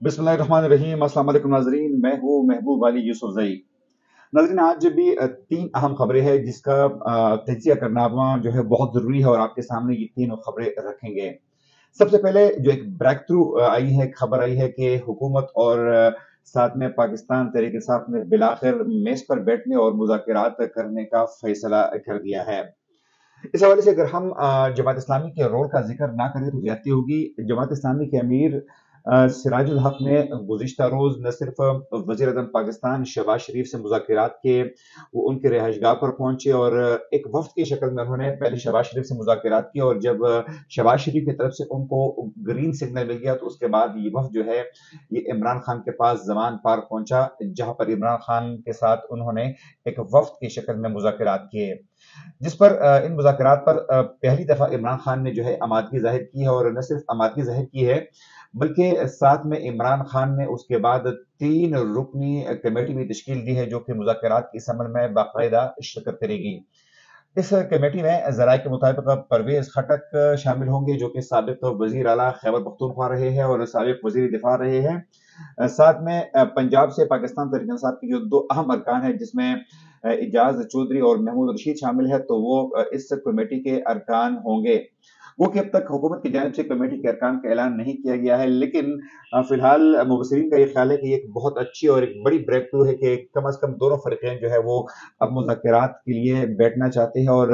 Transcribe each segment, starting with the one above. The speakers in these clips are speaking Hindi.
बिस्मिल्लाहिर्रहमानिर्रहीम। अस्सलाम नाजरीन, मैं हूँ महबूब अली यूसुफ जई। नाजरीन, आज भी तीन अहम खबरें हैं जिसका तजिया करना जो है बहुत ज़रूरी है और आपके सामने ये तीनों खबरें रखेंगे। सबसे पहले जो एक ब्रेक थ्रू आई है खबर आई है कि हुकूमत और साथ में पाकिस्तान तरीके साथ ने बिलाखिर मेज पर बैठने और मुजाकर करने का फैसला कर दिया है। इस हवाले से अगर हम जमात इस्लामी के रोल का ज़िक्र ना करें तो ज़्यादा होगी। जमात इस्लामी के अमीर सिराजुल हक ने गुजशत रोज न सिर्फ़ वज़ीर अजम पाकिस्तान शहबाज शरीफ से मुजाकर के वो उनके रिहाइश गाह पर पहुँचे और एक वफ्त की शक्ल में उन्होंने पहले शहबाज शरीफ से मुजाकर किए और जब शहबाज शरीफ की तरफ़ से उनको ग्रीन सिग्नल मिल गया तो उसके बाद ये वफ्त जो है, ये इमरान खान के पास जमान पार्क पहुँचा, जहाँ पर इमरान खान के साथ उन्होंने एक वफ्त की शक्ल में मुजाकर किए। जिस पर इन मुजाकर पर पहली दफ़ा इमरान खान ने जो है आमादगी ज़ाहिर की है और न सिर्फ़ आमादगी ज़ाहिर की है, बल्कि साथ में इमरान खान ने उसके बाद तीन रुकनी कमेटी भी तश्कील दी है जो कि मुजाकर इस अमल में बाकायदा शिरकत करेगी इस कमेटी में जराये के मुताबिक परवेज खटक शामिल होंगे जो कि सबक वज़ीर अला खैबर पख्तूनख्वा रहे हैं और सबक वज़ीर दिफा रहे हैं। साथ में पंजाब से पाकिस्तान तरीके साहब की जो दो अहम अरकान है जिसमें इजाज चौधरी और महमूद रशीद शामिल है तो वो इस कमेटी के अरकान होंगे। वो कि अब तक हुकूमत की जानब से कमेटी के अरकान का ऐलान नहीं किया गया है, लेकिन फ़िलहाल मुबसरीन का ये ख्याल है कि एक बहुत अच्छी और एक बड़ी ब्रेक थ्रू है कि कम अज कम दोनों फरकें जो है वो अब मुजाकर के लिए बैठना चाहते हैं और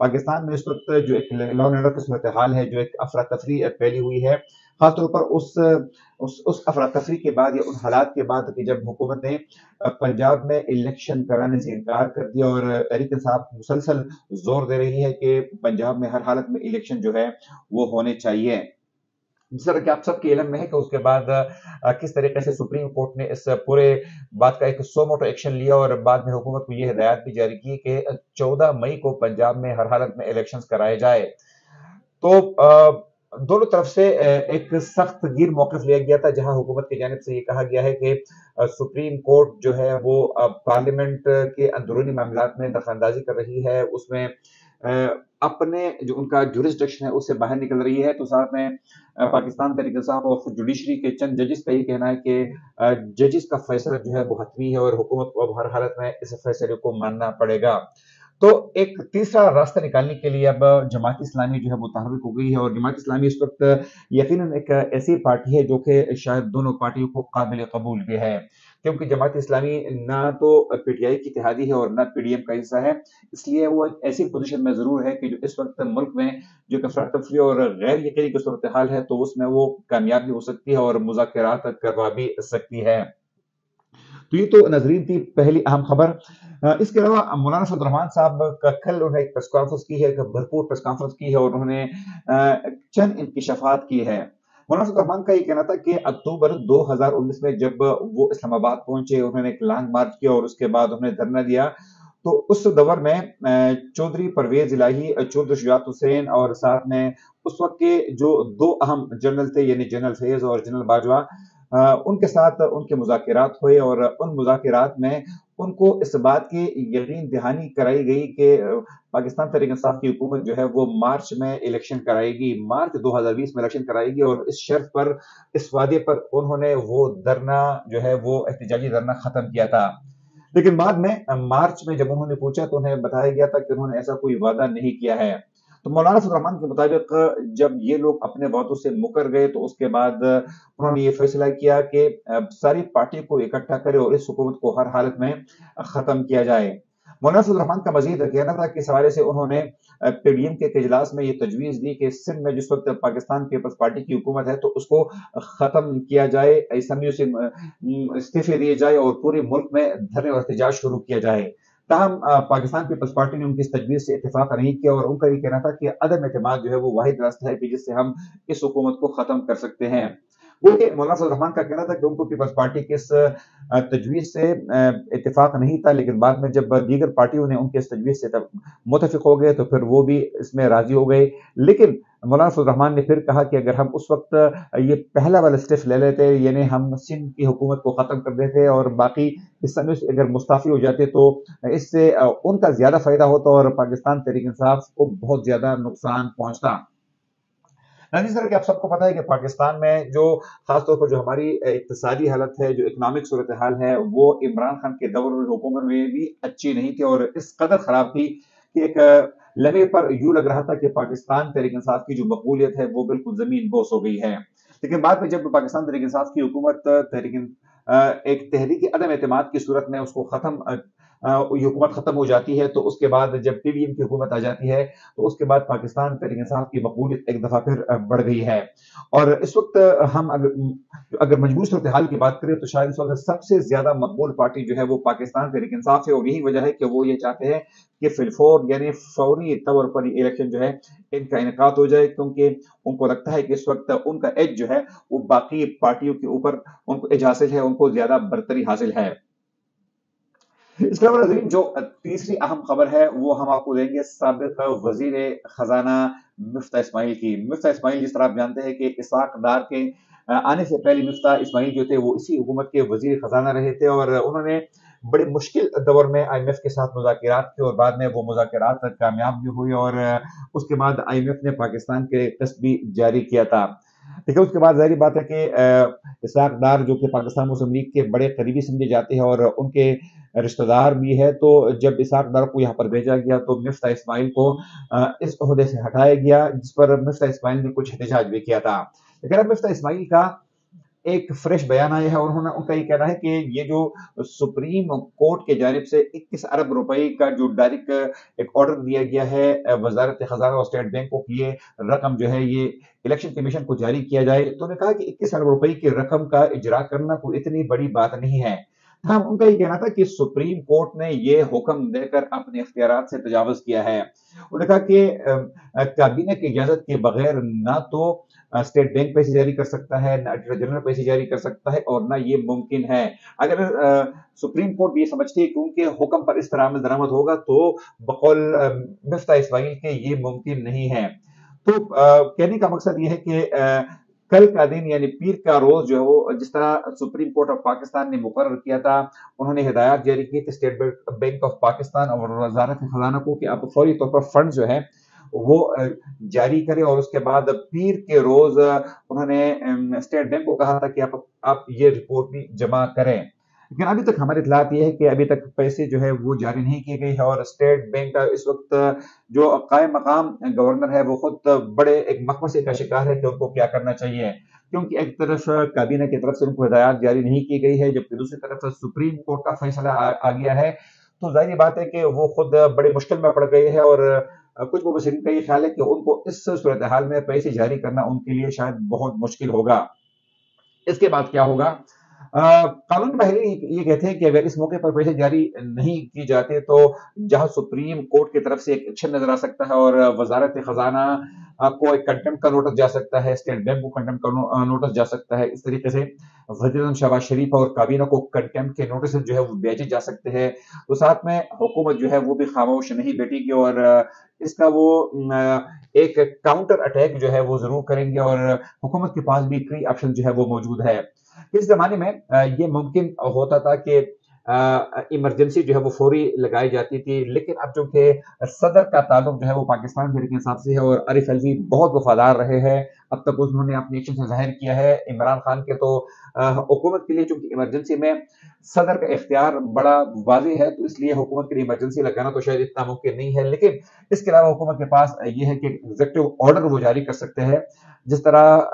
पाकिस्तान में इस वक्त जो एक लॉ ऑर्डर की सूरत हाल है, जो एक अफरा तफरी फैली हुई है खासतौर पर उस उस उस अफरा तफरी के बाद या उन हालात के बाद कि जब हुकूमत ने पंजाब में इलेक्शन कराने से इनकार कर दिया और तहरीक साहब मुसलसल ज़ोर दे रही है कि पंजाब में हर हालत में इलेक्शन जो है, वो होने चाहिए। जिस तरह कि आप सबके इलम में है कि उसके बाद किस तरीके से सुप्रीम कोर्ट ने इस पूरे बात का एक सो मोटो एक्शन लिया और बाद में हुकूमत को यह हिदायत भी जारी की कि 14 मई को पंजाब में हर हालत में इलेक्शंस कराए जाए। तो दोनों तरफ़ से एक सख्त गिर मौकफ लिया गया था, जहाँ हुकूमत की जानब से ये कहा गया है कि सुप्रीम कोर्ट जो है वो पार्लियामेंट के अंदरूनी मामला में दखलंदाजी कर रही है। उसमें अपने जो उनका जुरिस्डिक्शन है, उससे बाहर निकल रही है। तो साथ में पाकिस्तान तरीके साहब और जुडिशरी के चंद जजिस का ये कहना है कि जजिस का फैसला जो है वो हतमी है और हुकूमत को अब हर हालत में इस फैसले को मानना पड़ेगा। तो एक तीसरा रास्ता निकालने के लिए अब जमात इस्लामी जो है वो हो गई है और जमात इस्लामी इस वक्त यकीन एक ऐसी पार्टी है जो कि शायद दोनों पार्टियों को काबिल कबूल भी है। क्योंकि जमात इस्लामी ना तो पीटीआई की इतिहादी है और ना पीडीएम का हिस्सा है। इसलिए वो एक ऐसी पोजीशन में ज़रूर है कि जो इस वक्त मुल्क में जो कफरा तफरी और गैर यकीनी की सूरत हाल है तो उसमें वो कामयाब भी हो सकती है और मुजाकर करवा भी सकती है। तो ये तो नजरीन थी पहली अहम खबर। इसके अलावा मौलाना फजलरहमान साहब का कल उन्होंने एक प्रेस कॉन्फ्रेंस की है भरपूर प्रेस कॉन्फ्रेंस की है और उन्होंने चंद इंकशाफात की है। मौलाना फजलरहमान का ये कहना था कि अक्टूबर 2019 में जब वो इस्लामाबाद पहुँचे, उन्होंने एक लॉन्ग मार्च किया और उसके बाद उन्होंने धरना दिया तो उस दौर में चौधरी परवेज इलाही, चौधरी शुजात हुसैन और साथ में उस वक्त के जो दो अहम जनरल थे, यानी जनरल फैज और जनरल बाजवा उनके साथ उनके मुजाकरात हुए और उन मुजाकरात में उनको इस बात की यकीन दहानी कराई गई कि पाकिस्तान तरीक इंसाफ की हुकूमत जो है वो मार्च में इलेक्शन कराएगी, मार्च 2020 में इलेक्शन कराएगी और इस शर्त पर, इस वादे पर उन्होंने वो धरना जो है वो एहतजाजी धरना खत्म किया था। लेकिन बाद में, मार्च में जब उन्होंने पूछा तो उन्हें बताया गया था कि उन्होंने ऐसा कोई वादा नहीं किया है। तो मौलाना फजलरहमान के मुताबिक, जब ये लोग अपने बातों से मुकर गए तो उसके बाद उन्होंने ये फैसला किया कि सारी पार्टी को इकट्ठा करे और इस हुकूमत को हर हालत में खत्म किया जाए। मौलाना फजलरहमान का मजीद कहना था कि इस हवाले से उन्होंने पीडीएम के इजलास में ये तजवीज दी कि सिंध में जिस वक्त पाकिस्तान पीपल्स पार्टी की हुकूमत है तो उसको खत्म किया जाए असम्बलियों से इस्तीफे दिए जाए और पूरे मुल्क में धरने और एहतजाज शुरू किया जाए। तहम पाकिस्तान पीपल्स पार्टी ने उनकी इस तजवीज से इतफाक नहीं किया और उनका ये कहना था कि अदम अतमाद जो है वो वाहिद रास्ता है कि जिससे हम इस हुकूमत को खत्म कर सकते हैं। क्योंकि मौलाना रहमान का कहना था कि उनको पीपल्स पार्टी के इस तजवीज से इतफाक नहीं था, लेकिन बाद में जब दीगर पार्टियों ने उनके इस तजवीज से मुतफिक हो गए तो फिर वो भी इसमें राज़ी हो गए। लेकिन मौलाना रहमान ने फिर कहा कि अगर हम उस वक्त ये पहला वाला स्टेप ले लेते, यानी हम सिंध की हुकूमत को ख़त्म कर देते और बाकी इस से अगर मुस्ताफ़ी हो जाते तो इससे उनका ज़्यादा फ़ायदा होता और पाकिस्तान तहरीक इंसाफ को बहुत ज़्यादा नुकसान पहुँचता। जिस तरह की आप सबको पता है कि पाकिस्तान में जो, खासतौर पर जो हमारी इकतसादी हालत है, जो इकनॉमिक सूरत हाल है, वो इमरान खान के दौर हुकूमत में भी अच्छी नहीं थी और इस कदर खराब थी कि एक लगे पर यूँ लग रहा था कि पाकिस्तान तहरीक इंसाफ की जो मकबूलियत है, वो बिल्कुल ज़मीन बोस हो गई है। लेकिन बाद में जब पाकिस्तान तहरीक इंसाफ की हुकूमत, तहरीक एक तहरीकी अदम एतम की सूरत में उसको ख़त्म ये हुकूमत खत्म हो जाती है तो उसके बाद जब पीडीएम की हुकूमत आ जाती है तो उसके बाद पाकिस्तान तहरीक इंसाफ की मकबूलियत एक दफ़ा फिर बढ़ गई है। और इस वक्त हम अगर अगर मज़बूत सूरत हाल की बात करें तो शायद इस वक्त सबसे ज़्यादा मकबूल पार्टी जो है वो पाकिस्तान तहरीक इंसाफ है और यही वजह है कि वो ये चाहते हैं कि फिलफोर, यानी फौरी तौर पर इलेक्शन जो है, इनका इनका हो जाए, क्योंकि उनको लगता है कि इस वक्त उनका एज जो है, वो बाकी पार्टियों के ऊपर उनको एज हासिल है, उनको ज़्यादा बरतरी हासिल है। इसके अलावा जो तीसरी अहम खबर है, वो हम आपको देंगे सबक वज़ीर खजाना मुफ्ता इस्माइल की। मुफ्ता इस्माइल जिस तरह आप जानते हैं कि इसाक डार के आने से पहले मुफ्ता इस्माइल जो थे, वो इसी हुकूमत के वज़ीर खजाना रहे थे और उन्होंने बड़े मुश्किल दौर में आई एम एफ़ के साथ मुजाकर किए और बाद में वो मुजाकर कामयाब भी हुई और उसके बाद आई एम एफ़ ने पाकिस्तान के भी जारी किया था। है उसके बाद ज़ाहिर बात है कि इसाक डार जो कि पाकिस्तान मुस्लिम लीग के बड़े करीबी समझे जाते हैं और उनके रिश्तेदार भी है तो जब इसाक डार को यहाँ पर भेजा गया तो मिफ्ता इसमाइल को इस अहदे से हटाया गया, जिस पर मिफ्ता इस्माइल ने कुछ एहतजाज भी किया था। लेकिन अब मिफ्ता इसमाइल का एक फ्रेश बयान आया है और उन्होंने उनका ये कहना है कि ये जो सुप्रीम कोर्ट के जानब से 21 अरब रुपए का जो डायरेक्ट एक ऑर्डर दिया गया है वजारत खजाना और स्टेट बैंक को कि ये रकम जो है ये इलेक्शन कमीशन को जारी किया जाए। तो उन्होंने कहा कि इक्कीस अरब रुपए की रकम का इजरा करना कोई इतनी बड़ी बात नहीं है। हाँ उनका ये कहना था कि सुप्रीम कोर्ट ने ये हुक्म देकर अपने इख्तियार से तजावज किया है। उन्होंने कहा कि काबीना की इजाज़त के बगैर ना तो स्टेट बैंक पैसे जारी कर सकता है, ना जनरल पैसे जारी कर सकता है और ना ये मुमकिन है। अगर सुप्रीम कोर्ट ये समझती है कि उनके हुक्म पर इस तरह दरामद होगा तो बकौल मिफ्ता इसमाइल के ये मुमकिन नहीं है। तो कहने का मकसद ये है कि कल का दिन, यानी पीर का रोज जो है वो, जिस तरह सुप्रीम कोर्ट ऑफ़ पाकिस्तान ने मुकर किया था, उन्होंने हिदायत जारी की थी स्टेट बैंक ऑफ़ पाकिस्तान और वजारत खजाना को कि आप फौरी तौर पर फंड जो है वो जारी करें और उसके बाद पीर के रोज उन्होंने स्टेट बैंक को कहा था कि आप आप ये रिपोर्ट भी जमा करें। लेकिन अभी तक हमारी इतलात ये है कि अभी तक पैसे जो है वो जारी नहीं किए गए हैं और स्टेट बैंक का इस वक्त जो कायम मकाम गवर्नर है वो खुद बड़े एक मकमसे का शिकार है कि उनको क्या करना चाहिए। क्योंकि एक तरफ़ काबीना की तरफ़ से उनको हिदायत जारी नहीं की गई है जबकि दूसरी तरफ़ सुप्रीम कोर्ट का फैसला आ, आ गया है। तो ज़ाहिर बात है कि वो खुद बड़े मुश्किल में पड़ गए हैं और कुछ मुबसरीन का ये ख्याल है कि उनको इस सूरत हाल में पैसे जारी करना उनके लिए शायद बहुत मुश्किल होगा। इसके बाद क्या होगा? कानून बहरी ये कहते हैं कि अगर इस मौके पर पैसे जारी नहीं की जाते तो जहाँ सुप्रीम कोर्ट की तरफ़ से एक एक्शन नज़र आ सकता है और वजारत खजाना को एक कंटेम्प्ट का नोटिस जा सकता है, स्टेट बैंक को कंटेम्प्ट का नोटिस जा सकता है। इस तरीके से वज़ीर शहबाज शरीफ और काबीना को कंटेम्प्ट के नोटिस जो है वो भेजे जा सकते हैं। तो साथ में हुकूमत जो है वो भी खामोश नहीं बैठेगी और इसका वो एक काउंटर अटैक जो है वो ज़रूर करेंगे और हुकूमत के पास भी कई ऑप्शन जो है वो मौजूद है। इस जमाने में ये मुमकिन होता था कि इमरजेंसी जो है वो फौरी लगाई जाती थी, लेकिन अब जो कि सदर का ताल्लुक जो है वो पाकिस्तान के हिसाब से है और अरिफ अलवी बहुत वफादार रहे हैं। अब तक उन्होंने अपने एक्शन से ज़ाहिर किया है इमरान खान के तो हुकूमत के लिए चूँकि इमरजेंसी में सदर का इख्तियार बड़ा वाजे है तो इसलिए हुकूमत के लिए इमरजेंसी लगाना तो शायद इतना मुमकिन नहीं है। लेकिन इसके अलावा हुकूमत के पास ये है कि एग्जेक्टिव ऑर्डर वो जारी कर सकते हैं। जिस तरह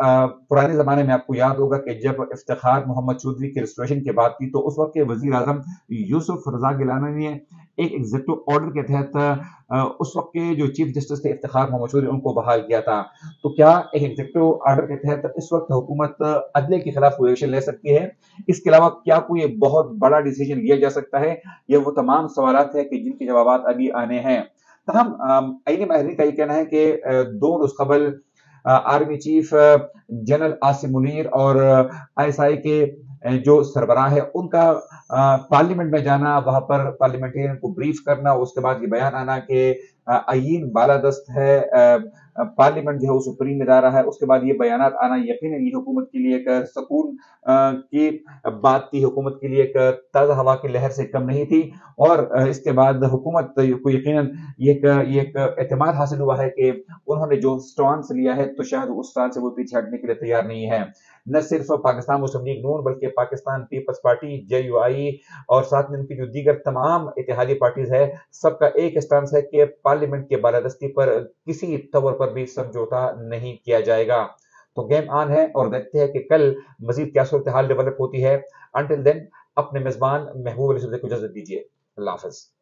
पुराने जमाने में आपको याद होगा कि जब इफ्तार मोहम्मद चौधरी की रजिस्ट्रेशन की बात की तो उस वक्त के वज़ीर आज़म यूसुफ रजा गिलाना ने एक एग्जेक्टिव ऑर्डर के तहत उस वक्त के जो चीफ जस्टिस थे इफ्तार मोहम्मद चौधरी, उनको बहाल किया था। तो क्या एक एग्जेक्टिव ऑर्डर के तहत इस वक्त हुकूमत अदले के खिलाफ कोई एक्शन ले सकती है? इसके अलावा क्या कोई बहुत बड़ा डिसीज़न लिया जा सकता है? ये वो तमाम सवाल है कि जिनके जवाब अभी आने हैं। तहम आईनी माहरीन का ये कहना है कि दो रोज army chief general Asim Munir और आईएसआई के जो सरबरा है, उनका पार्लियामेंट में जाना, वहाँ पर पार्लियामेंटेरियन को ब्रीफ करना, उसके बाद ये बयान आना कि अयीन बालादस्त है पार्लियामेंट जो है वो सुप्रीम इदारा है। उसके बाद ये बयान आना यकीन ये हुकूमत के लिए एक सकून की बात थी। हुकूमत के लिए एक ताज़ा हवा की लहर से कम नहीं थी। और इसके बाद हुकूमत को यकीन एक एक एतमाद हासिल हुआ है कि उन्होंने जो स्टांस लिया है तो शायद उस स्टांस से वो पीछे हटने के लिए तैयार नहीं है। न सिर्फ़ पाकिस्तान मुस्लिम लीग नून, बल्कि Pakistan Peoples Party J U I और साथ में उनकी जो दीगर तमाम इतिहादी पार्टीज़ है, सबका एक स्टांस है कि पार्लियामेंट के बालादस्ती पर किसी तौर पर भी समझौता नहीं किया जाएगा। तो गेम ऑन है और देखते हैं कि कल मजीद क्या सूरत हाल डेवलप होती है। अनटिल देन अपने मेजबान महबूब अली को इजाज़त दीजिए। अल्लाह हाफिज़।